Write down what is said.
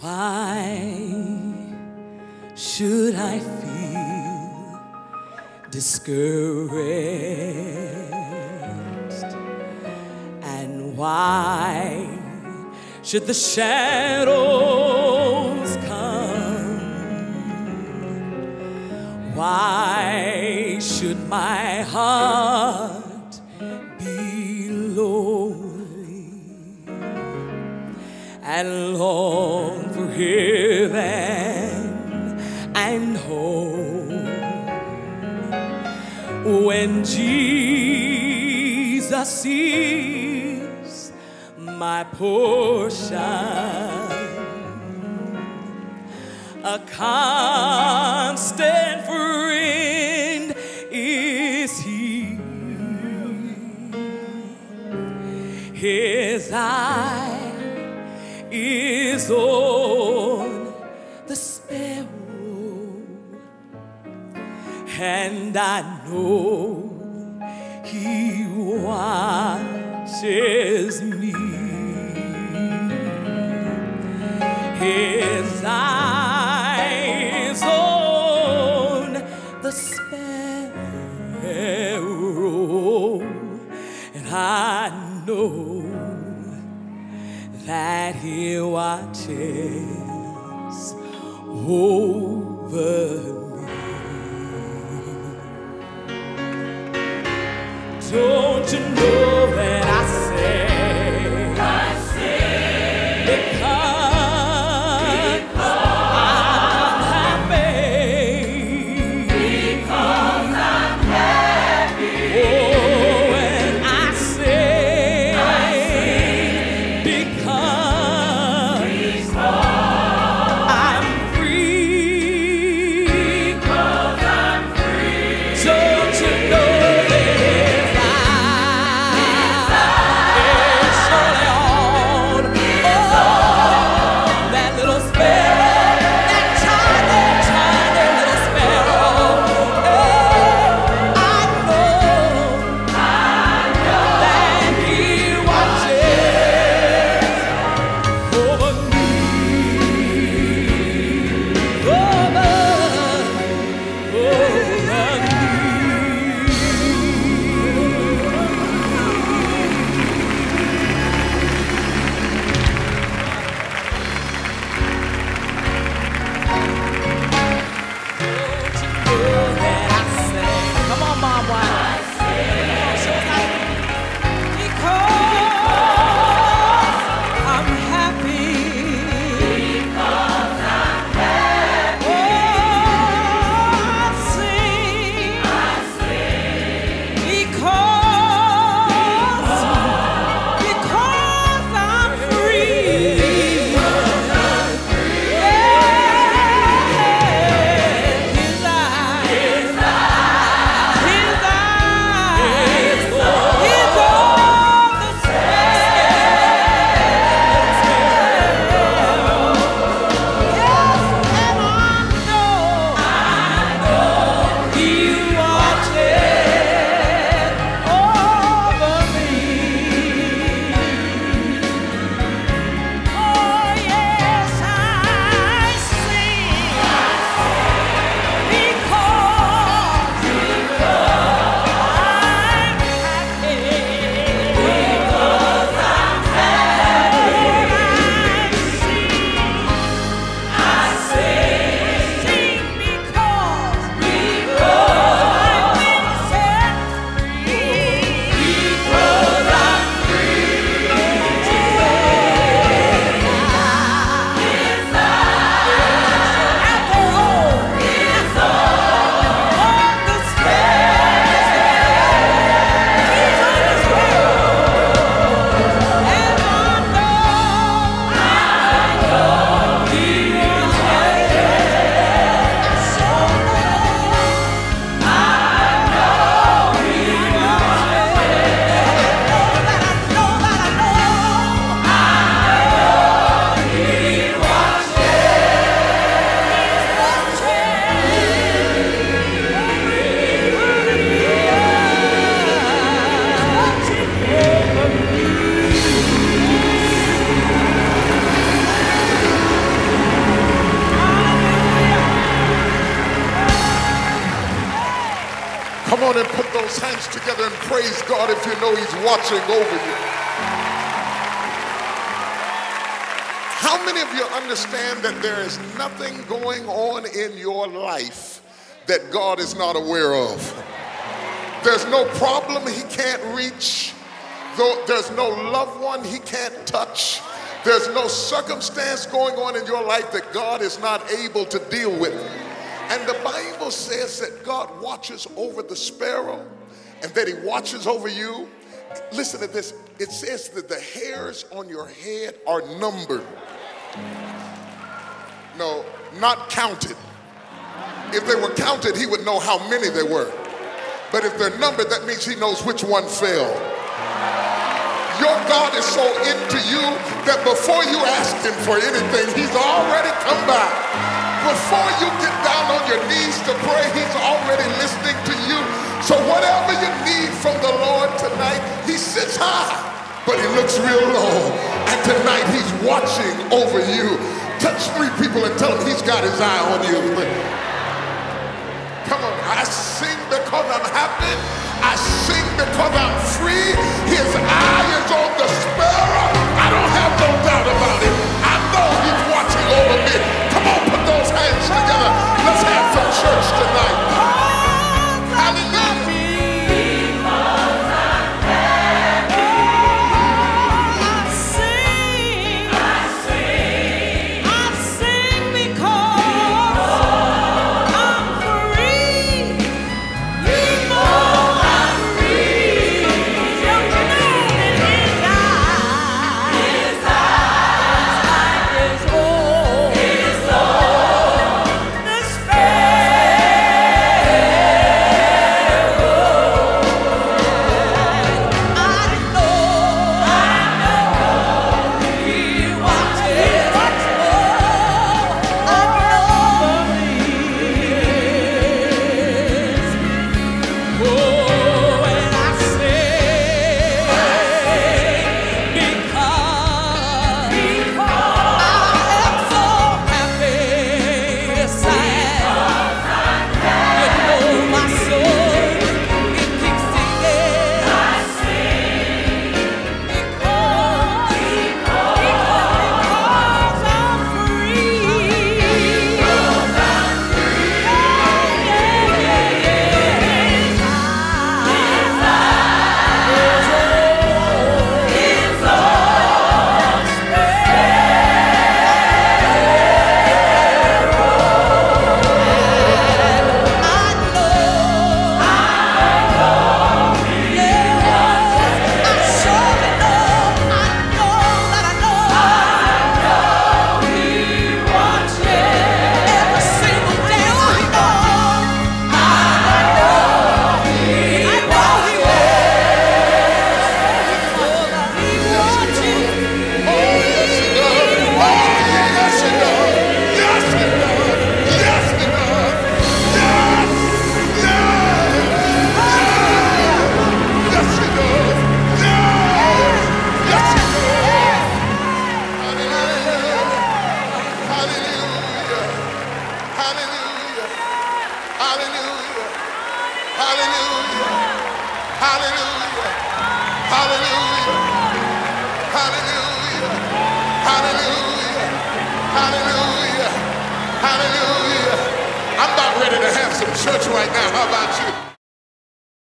Why should I feel discouraged? And why should the shadows come? Why should my heart be lonely and long and home? When Jesus is my portion a constant friend is he. His eye is know he watches me. His eyes on the sparrow, and I know that He watches over me. Don't you know hands together and praise God if you know He's watching over you. How many of you understand that there is nothing going on in your life that God is not aware of? There's no problem He can't reach. There's no loved one He can't touch. There's no circumstance going on in your life that God is not able to deal with. And the Bible says that God watches over the sparrow and that He watches over you. Listen to this it says that the hairs on your head are numbered. No, not counted. If they were counted, He would know how many there were. But if they're numbered, that means He knows which one fell. Your God is so into you that before you ask Him for anything, He's already come by. Before you get down on your knees to pray, He's already listening to you. So whatever you need from the Lord tonight, He sits high, but He looks real low. And tonight He's watching over you. Touch three people and tell them He's got His eye on you. Come on, I sing because I'm happy. I sing because I'm free. His eye is on the sparrow. I don't have no doubt about it. I know he's watching over me. Come on, put those hands together. Let's have some church tonight. Hallelujah. Hallelujah. Hallelujah. Hallelujah. Hallelujah. Hallelujah. Hallelujah. I'm about ready to have some church right now. How about you?